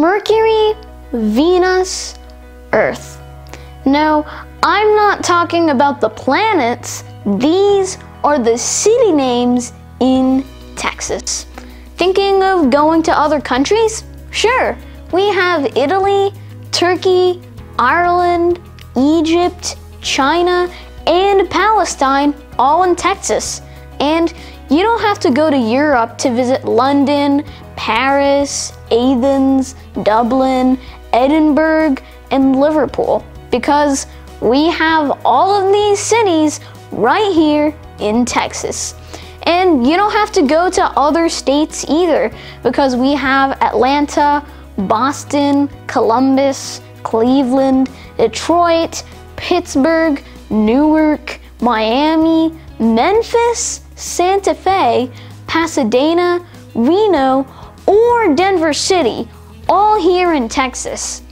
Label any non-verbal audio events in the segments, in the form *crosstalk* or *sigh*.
Mercury, Venus, Earth. No, I'm not talking about the planets. These are the city names in Texas. Thinking of going to other countries? Sure. We have Italy, Turkey, Ireland, Egypt, China, and Palestine all in Texas. And you don't have to go to Europe to visit London, Paris, Athens, Dublin, Edinburgh, and Liverpool because we have all of these cities right here in Texas. And you don't have to go to other states either because we have Atlanta, Boston, Columbus, Cleveland, Detroit, Pittsburgh, Newark, Miami, Memphis, Santa Fe, Pasadena, Reno, or Denver City, all here in Texas.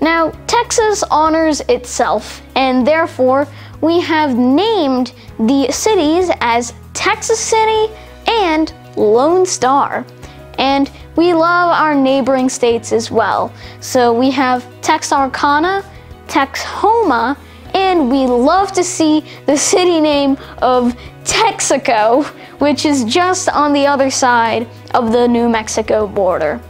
Now, Texas honors itself, and therefore, we have named the cities as Texas City and Lone Star. And we love our neighboring states as well. So we have Texarkana, Texhoma, and we love to see the city name of Texico, which is just on the other side of the New Mexico border.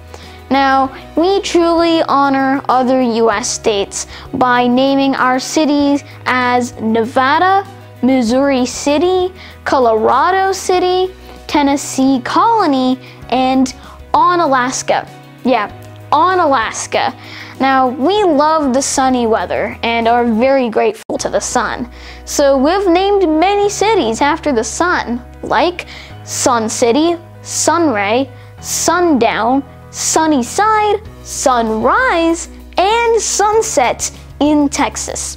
Now, we truly honor other US states by naming our cities as Nevada, Missouri City, Colorado City, Tennessee Colony, and on Alaska. Yeah, Onalaska. Now, we love the sunny weather and are very grateful to the sun. So, we've named many cities after the sun, like Sun City, Sunray, Sundown, Sunnyside, Sunrise, and Sunset in Texas.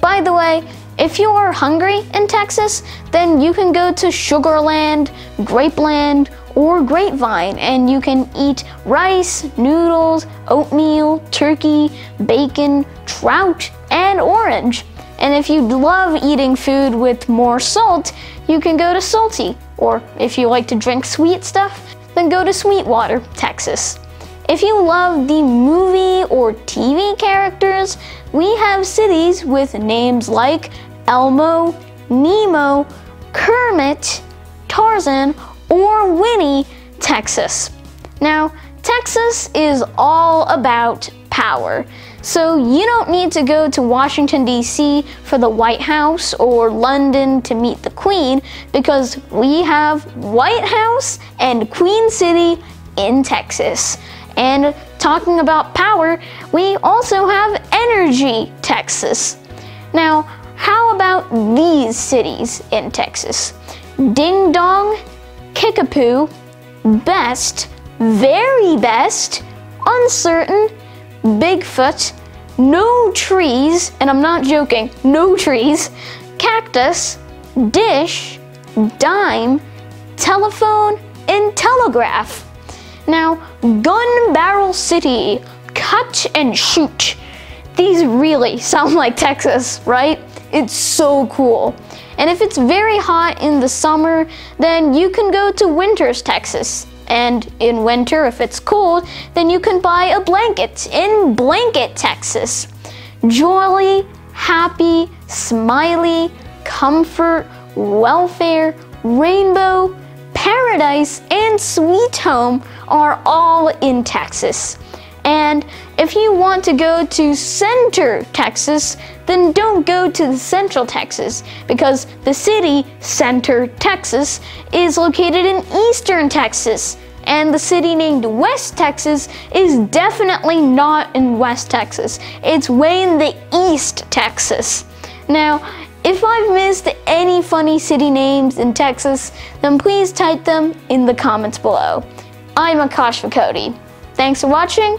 By the way, if you are hungry in Texas, then you can go to Sugarland, Grapeland, or Grapevine and you can eat rice, noodles, oatmeal, turkey, bacon, trout, and orange. And if you love eating food with more salt, you can go to Salty. Or if you like to drink sweet stuff, then go to Sweetwater, Texas. If you love the movie or TV characters, we have cities with names like Elmo, Nemo, Kermit, Tarzan, or Winnie, Texas. Now, Texas is all about power. So you don't need to go to Washington, D.C. for the White House or London to meet the Queen because we have White House and Queen City in Texas. And talking about power, we also have Energy, Texas. Now, how about these cities in Texas? Ding Dong, Kickapoo, Best, Very Best, Uncertain, Bigfoot, No Trees, and I'm not joking, no trees, Cactus, Dish, Dime, Telephone, and Telegraph. Now, Gun Barrel City, Cut and Shoot. These really *laughs* sound like Texas, right? It's so cool. And if it's very hot in the summer, then you can go to Winters, Texas. And in winter, if it's cold, then you can buy a blanket in Blanket, Texas. Jolly, happy, smiley, comfort, welfare, rainbow, paradise, and sweet home are all in Texas. And if you want to go to Center, Texas, then don't go to Central Texas because the city, Center, Texas, is located in Eastern Texas. And the city named West Texas is definitely not in West Texas. It's way in the East Texas. Now, if I've missed any funny city names in Texas, then please type them in the comments below. I'm Akash Vukoti. Thanks for watching